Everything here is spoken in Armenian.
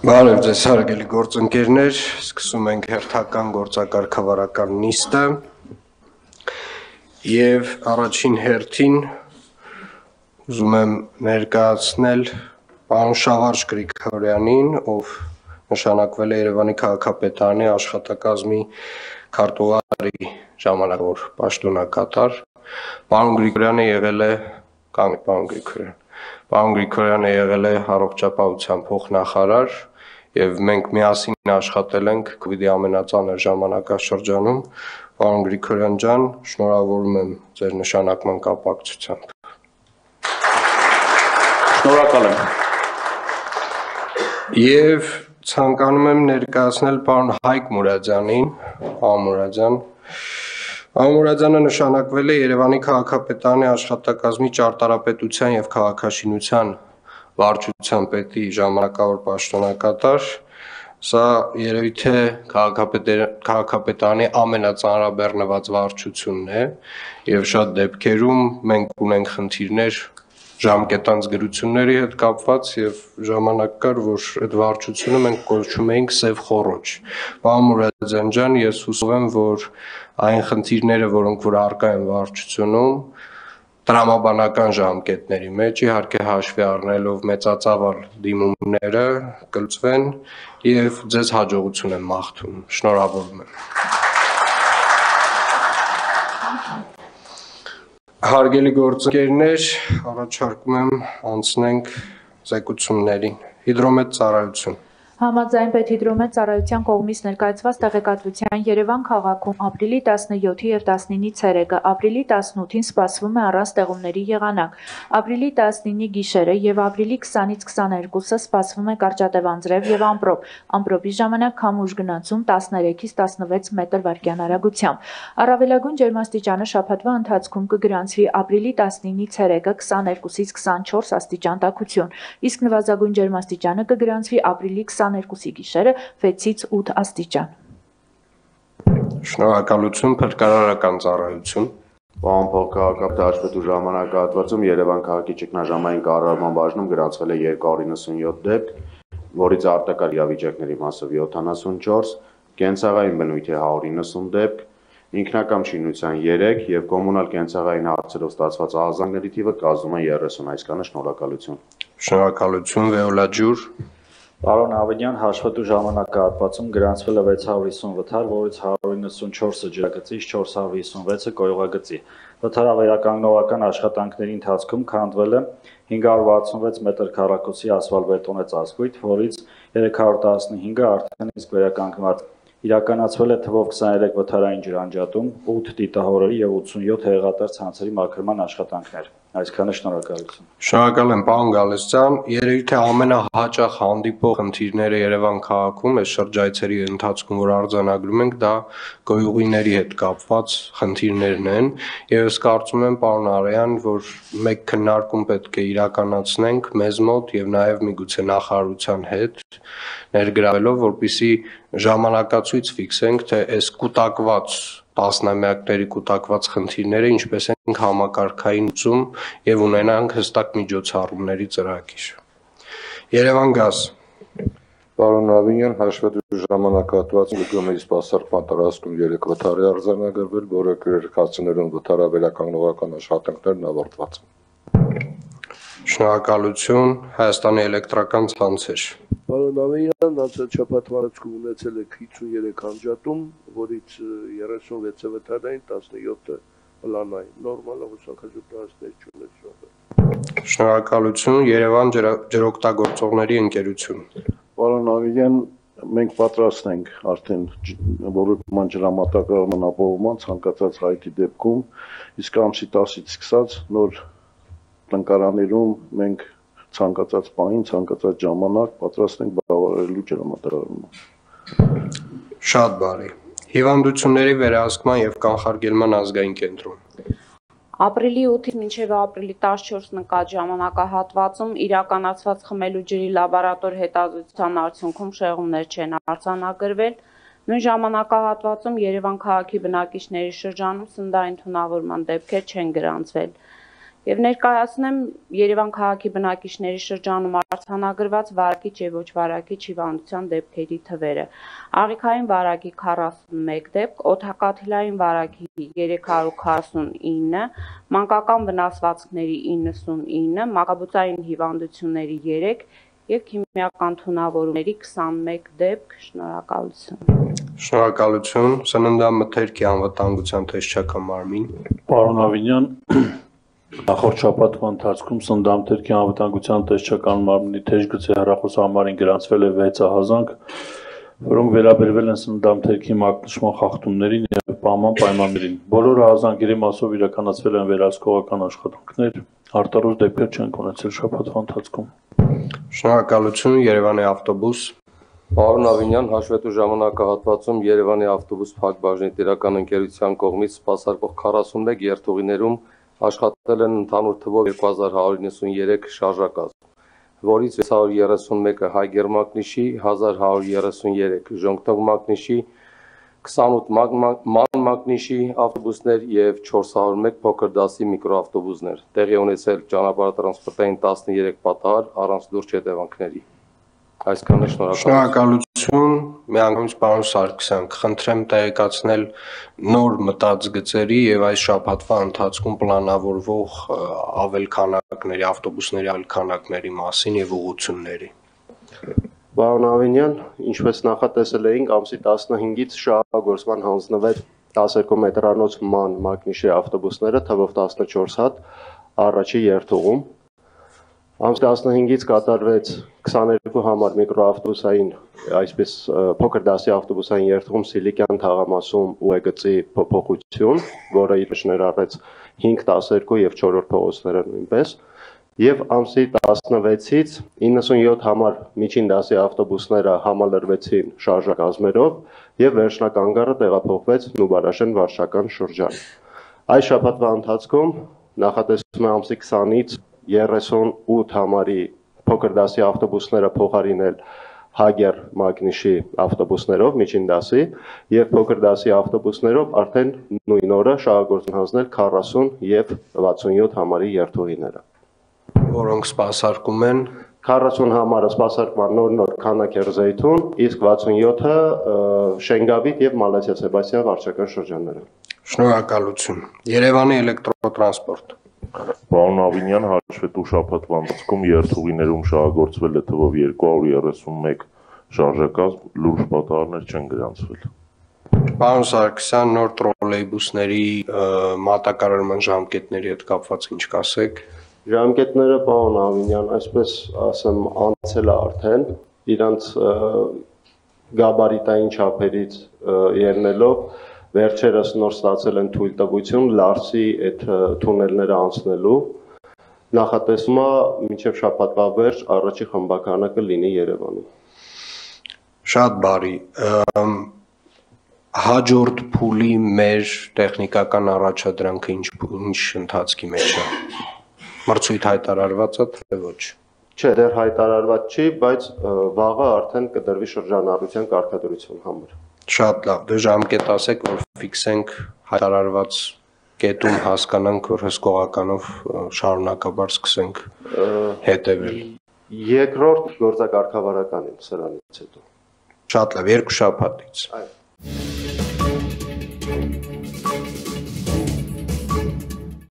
Բարև ձեզ հարգելի գործընկերներ, սկսում ենք հերթական գործակարգավարական նիստը եւ առաջին հերթին ուզում եմ ներկայացնել պարոն Շավարժ Գրիգորյանին, ով նշանակվել է Երևանի քաղաքապետարանի աշխատակազմի քարտուղարի ժամանակ որ պաշտոնակատար։ Պարոն Գրիգորյանը եղել է կամ պարոն Գրիգորյան Պարոն Գրիգորյանը եղել է առողջապահության փոխնախարար եւ մենք միասին աշխատել ենք իդի ամենածանր ժամանակաշրջանում։ Պարոն Գրիգորյան ջան, շնորհավորում եմ ձեր նշանակման կապակցությամբ։ Շնորհակալ եմ։ Եվ ցանկանում եմ ներկայացնել պարոն Հայկ Մուրադյանին, պարոն Մուրադյան, Պարոն Մուրադյանը նշանակվել է Երևանի քաղաքապետարանի աշխատակազմի ճարտարապետության եւ քաղաքաշինության վարչության պետի ժամանակավոր պաշտոնակատար, սա երևի թե քաղաքապետարանի ամենածանրաբեռնված վարչությունն է եւ շատ դեպքերում մենք ունենք խնդիրներ ժամկետանց գրությունների հետ կապված եւ ժամանակ կար, որ այդ վարչությունը մենք կոչում էինք Սև խորոջ։ Պարոն Մուրադյան ջան, ես հուսով եմ, որ այն խնդիրները, որոնք որ արկա են վարչությունում, տրամաբանական ժամկետների մեջ իհարկե հաշվի առնելով մեծածավալ դիմումները կլծվեն եւ ձեզ հաջողություն եմ մաղթում։ Շնորհավորում եմ։ Հարգելի գործընկերներ, առաջարկում եմ անցնենք զեկուցումներին։ Հիդրոմետ ծառայություն Համաձայն Պետհիդրոմետ ծառայության կողմից ներկայացված տեղեկատվության Երևան քաղաքում ապրիլի 17-ի եւ 19-ի ցերեկը, ապրիլի 18-ին սպասվում է առանց տեղումների եղանակ։ Ապրիլի 19-ի գիշերը եւ ապրիլի 20-ից 22-ը սպասվում է կարճատև անձրև եւ ամպրոպ։ Ամպրոպի ժամանակ քամուշ գնացում 13-ից 16 մետր վարկյան արագությամբ։ Առավելագույն ջերմաստիճանը շաբաթվա ընթացքում կգրանցվի ապրիլի 19-ի ցերեկը 22-ից 24 աստիճան տաքություն, իսկ նվազագույն ջերմաստիճանը կգրանցվի ապրիլի 20 22-ի գիշերը 6-ից 8 աստիճան։ Շնորհակալություն փրկարարական ծառայություն։ Պարոն փոխքաղաքապետ հաշվետու ժամանակահատվածում Երևան քաղաքի ճգնաժամային կառավարման բաժնում գրանցվել է 297 դեպք, որից արտակարգ իրավիճակների մասով 74, կենցաղային բնույթի 190 դեպք, ինքնակամ շինության 3 եւ կոմունալ կենցաղային հարցերով ստացված ահազանգների թիվը կազմում է 30, այսքանը շնորհակալություն։ Շնորհակալություն Վեոլա ջուր։ Պարոն Ավենյան հաշվետու ժամանակահատվածում գրանցվել է 650 վթար, որից 194-ը ջրագծից, 456-ը կոյուղագծի։ Վթարավերականգնողական աշխատանքների ընթացքում քանդվել է 566 մետր քառակուսի ասֆալտբետոնե ծածկույթ, որից 315-ը արդեն իսկ վերականգնված իրականացվել է թվով 23 վթարային ջրանջատում, 8 դիտահորերի եւ 87 հեղատար ցանցերի մաքրման աշխատանքներ։ Այսքանը շնորհակալություն։ Շնորհակալ եմ, պարոն Գալստյան։ Երևի թե ամենահաճախ հանդիպող խնդիրները Երևան քաղաքում այս շրջայցերի ընթացքում, որ արձանագրում ենք, դա գոյուղիների հետ կապված խնդիրներն են, եւ ես կարծում եմ, պարոն Արեյան, որ մեկ քննարկում պետք է իրականացնենք մեզ մոտ եւ նաեւ միգուցե նախարարության հետ ներգրավելով, որպիսի ժամանակացույց ֆիքսենք, թե այս կൂട്ടակված տասնամյակների կուտակված խնդիրները ինչպես ենք համակարգային ուծում եւ ունենանք հստակ միջոցառումների ծրագիր։ Երևան գազ Պարոն Ավինյան, հաշվետու ժամանակահատվածում գումերի սպասարկման տարածքում 3 վթարի արձանագրվել, որը գրքացիներում վթարավերականգնողական աշխատանքներն ավարտված են։ Շնորհակալություն Հայաստանի էլեկտրական ցանցեր։ Պարոն Ավենյան, անցած շաբաթվա ընթացքում ունեցել եք 53 անջատում, որից 36-ը վթարային, 17-ը պլանային։ Նորմալ ուսանքաժողովներ չունեցող։ Շնորհակալություն Երևան ջրօգտագործողների ընկերություն։ Պարոն Ավենյան, մենք պատրաստ ենք արդեն որոշման ջրամատակարարման ապահովման ցանկացած հայտի դեպքում, իսկ ամսի 10-ից սկսած նոր տնկարաներում մենք ցանկացած պահին, ցանկացած ժամանակ պատրաստ ենք բավարարելու ջրամատարարումը։ Շատ բարի։ Հիվանդությունների վերահսկման եւ կանխարգելման ազգային կենտրոն։ Ապրիլի 8-ից մինչև ապրիլի 14 նկատ ժամանակահատվածում իրականացված խմելու ջրի լաբորատոր հետազոտության արդյունքում շեղումներ չեն արձանագրվել։ Նույն ժամանակահատվածում Երևան քաղաքի բնակիչների շրջանում սննդային թունավորման դեպքեր չեն գրանցվել։ Եվ ներկայացնեմ Երևան քաղաքի բնակիչների շրջանում արձանագրված վարակիչ եւ ոչ վարակիչ հիվանդության դեպքերի թվերը։ Աղիքային վարակի 41 դեպք, օթակաթիլային վարակի 349, մանկական վնասվածքների 99, մակաբուծային հիվանդությունների 3 եւ քիմիական թունավորումների 21 դեպք։ Շնորհակալություն։ Շնորհակալություն։ Սննդամթերքի անվտանգության տեսչական մարմին։ Պարոն Ավինյան, նախորդ շաբաթվա ընթացքում Սնդամթերքի անվտանգության տեսչական մարմնի թեժ գծի հեռախոսահամարին գրանցվել է 6 ահազանգ, որոնք վերաբերվել են Սնդամթերքի մակնշման խախտումներին եւ պահման պայմաններին։ Բոլոր ահազանգերի մասով իրականացվել են վերահսկողական աշխատանքներ, արտարոց դեպքեր չեն ունեցել շաբաթվա ընթացքում։ Շնորհակալություն Երևանի ավտոբուս։ Պարոն Ավինյան, հաշվետու ժամանակահատվածում Երևանի ավտոբուս փակ բաժնի տիրական ընկերության կողմից սպասարկող 41 երթուղիներում աշխատել են ընդհանուր թվով 2193 շարժակազմ, որից 631-ը հայ գերմակնիշի, 1133 ժողովրդող մակնիշի, 28 ման մակնիշի ավտոբուսներ եւ 401 փոքր դասի միկրոավտոբուսներ։ Տեղի ունեցել ճանապարհատրանսպորտային 13 պատահար առանց լուրջ հետևանքների։ Այսքանը շնորհակալություն։ Շնորհակալություն։ Միանգամից պարոն Սարգսյան, կխնդրեմ տեղեկացնել նոր մտած գծերի եւ այս շաբաթվա ընթացքում պլանավորվող ավել քանակների, ավտոբուսների ավել քանակների մասին եւ ուղությունների։ Պարոն Ավինյան, ինչպես նախատեսել էինք, ամսի 15-ից շահագործման հանձնվեց 12 մետրանոց ման մագնիշի ավտոբուսները թվով 14 հատ առաջի երթուղում Ամսի 15-ից կատարվեց 22 համար միկրոավտոբուսային, այսպես փոքր դասի ավտոբուսային երթուղում Սիլիկյան թաղամասում ուեգծի փոփոխություն, որը իր ներառեց 5, 12 եւ 4-րդ փողոցները նույնպես, եւ ամսի 16-ից 97 համար միջին դասի ավտոբուսները համալրվեցին շարժակազմերով եւ վերջնականգառը տեղափոխվեց Նուբարաշեն վարշական շրջան։ Այս շաբաթվա ընթացքում նախատեսվում է ամսի 20-ից 38 համարի փոքր դասի ավտոբուսները փոխարինել Հագեր Մագնիշի ավտոբուսներով միջին դասի եւ փոքր դասի ավտոբուսներով արդեն նույն օրը շահագործուն հանձնել 40 եւ 67 համարի երթուղիները որոնք սպասարկում են 40 համարը սպասարկման նոր նոր քանակ Երզեյթուն, իսկ 67-ը Շենգավիթ եւ Մալազիա Սեբաստիան վարչական շրջանները։ Շնորհակալություն։ Երևանի էլեկտրոտրանսպորտ։ Պարոն Ավինյան, հաշվետու շաբաթվա ընթացքում երթուղիներում շահագործվել է թվով 231 շարժակազմ, լուրջ պատահարներ չեն գրանցվել։ Պարոն Սարգսյան, նոր տրոլեյբուսների մատակարարման ժամկետների հետ կապված ինչ կասեք։ Ժամկետները, պարոն Ավինյան, այսպես ասեմ, անցել է արդեն իրանց գաբարիտային չափերից ելնելով վերջերս նոր ստացել են թույլտվություն Լարսի այդ թունելները անցնելու։ Նախատեսվում է մինչև շաբաթվա վերջ առաջի խմբականը կլինի Երևանում։ Շատ բարի։ Հաջորդ փուլի մեր տեխնիկական առաջադրանքը ինչ ինչ ընթացքի մեջ է։ Մրցույթ հայտարարված է թե ոչ։ Չէ, դեռ հայտարարված չի, բայց վաղը արդեն կդրվի շրջանառության կարգադրություն համար։ Շատ լավ, դե ժամկետ ասեք, որ ֆիքսենք հայտարարված կետում հասկանանք, որ հսկողականով շարունակաբար սկսենք հետևել։ Երկրորդ գործակարգավարականին սրանից հետո։ Շատ լավ, երկու շաբաթից։ Այո։